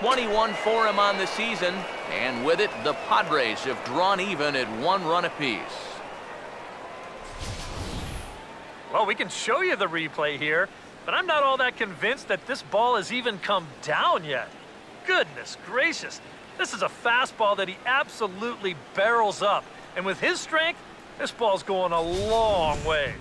21 for him on the season, and with it, the Padres have drawn even at one run apiece. Well, we can show you the replay here, but I'm not all that convinced that this ball has even come down yet. Goodness gracious. This is a fastball that he absolutely barrels up. And with his strength, this ball's going a long way.